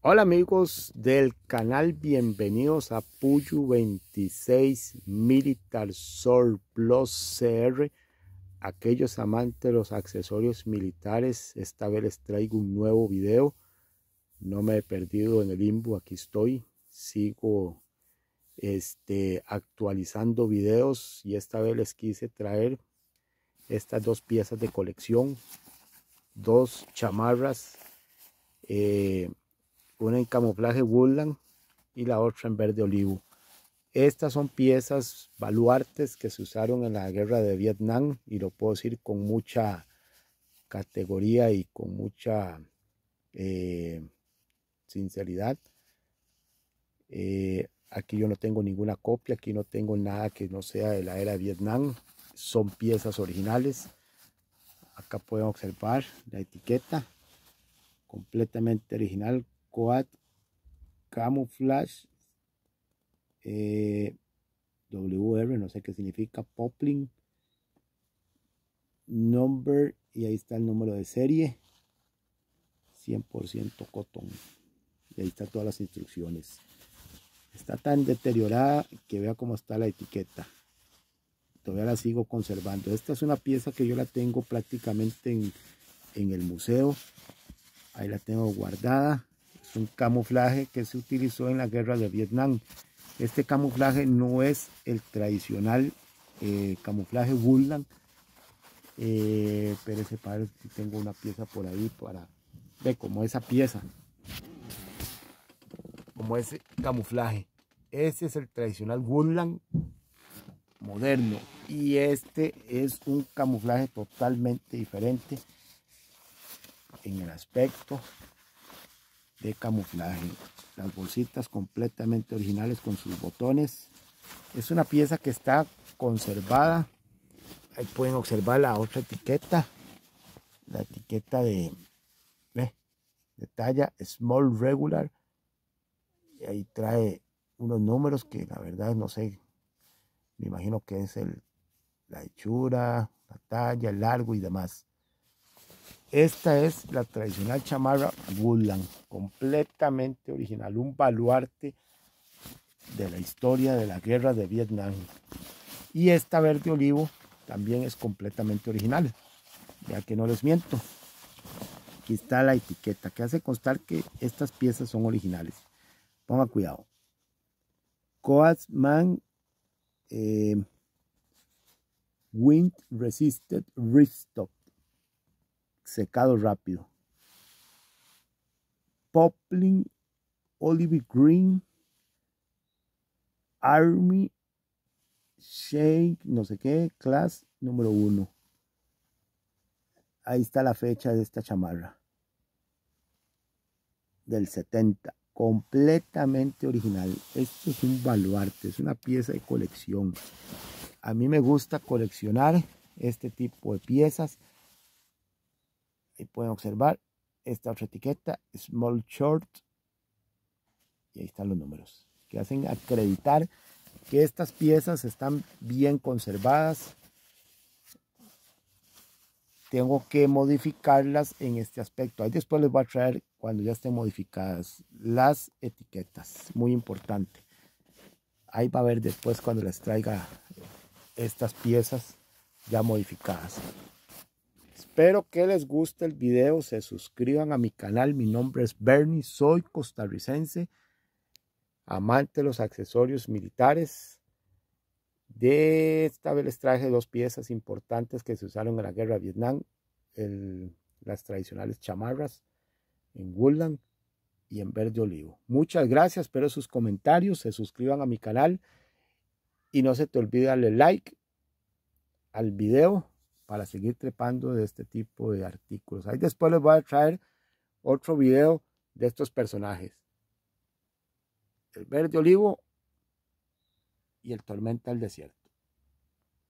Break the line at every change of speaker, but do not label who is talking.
Hola amigos del canal, bienvenidos a Puyo 26 Militar Sol Plus CR. Aquellos amantes de los accesorios militares, esta vez les traigo un nuevo video. No me he perdido en el limbo, aquí estoy. Sigo este, actualizando videos y esta vez les quise traer estas dos piezas de colección. Dos chamarras. Eh, una en camuflaje woodland y la otra en verde olivo. Estas son piezas baluartes que se usaron en la guerra de Vietnam y lo puedo decir con mucha categoría y con mucha eh, sinceridad. Eh, aquí yo no tengo ninguna copia, aquí no tengo nada que no sea de la era de Vietnam. Son piezas originales. Acá pueden observar la etiqueta completamente original Coat Camouflage eh, WR, no sé qué significa, Popling Number y ahí está el número de serie 100% cotton y ahí está todas las instrucciones. Está tan deteriorada que vea cómo está la etiqueta. Todavía la sigo conservando. Esta es una pieza que yo la tengo prácticamente en, en el museo ahí la tengo guardada es un camuflaje que se utilizó en la guerra de Vietnam. Este camuflaje no es el tradicional eh, camuflaje woodland. Eh, pero ese padre tengo una pieza por ahí para ver como esa pieza. Como ese camuflaje. Ese es el tradicional woodland moderno. Y este es un camuflaje totalmente diferente en el aspecto de camuflaje. Las bolsitas completamente originales con sus botones. Es una pieza que está conservada. Ahí pueden observar la otra etiqueta. La etiqueta de, de talla Small Regular. Y ahí trae unos números que la verdad no sé. Me imagino que es el, la hechura, la talla, el largo y demás. Esta es la tradicional chamarra Woodland, completamente original, un baluarte de la historia de la guerra de Vietnam. Y esta verde olivo también es completamente original, ya que no les miento. Aquí está la etiqueta que hace constar que estas piezas son originales. Ponga cuidado. Coatsman eh, Wind Resisted Ripstop secado rápido. Poplin, Olive Green, Army, Shake, no sé qué, class número uno. Ahí está la fecha de esta chamarra. Del 70. Completamente original. Esto es un baluarte, es una pieza de colección. A mí me gusta coleccionar este tipo de piezas Pueden observar esta otra etiqueta, Small Short. Y ahí están los números que hacen acreditar que estas piezas están bien conservadas. Tengo que modificarlas en este aspecto. Ahí después les voy a traer cuando ya estén modificadas las etiquetas. Muy importante. Ahí va a ver después cuando les traiga estas piezas ya modificadas. Espero que les guste el video, se suscriban a mi canal. Mi nombre es Bernie, soy costarricense, amante de los accesorios militares. De esta vez les traje dos piezas importantes que se usaron en la guerra de Vietnam. las tradicionales chamarras en woodland y en verde olivo. Muchas gracias, espero sus comentarios, se suscriban a mi canal y no se te olvide darle like al video para seguir trepando de este tipo de artículos. Ahí después les voy a traer otro video de estos personajes. El verde olivo y el tormenta del desierto.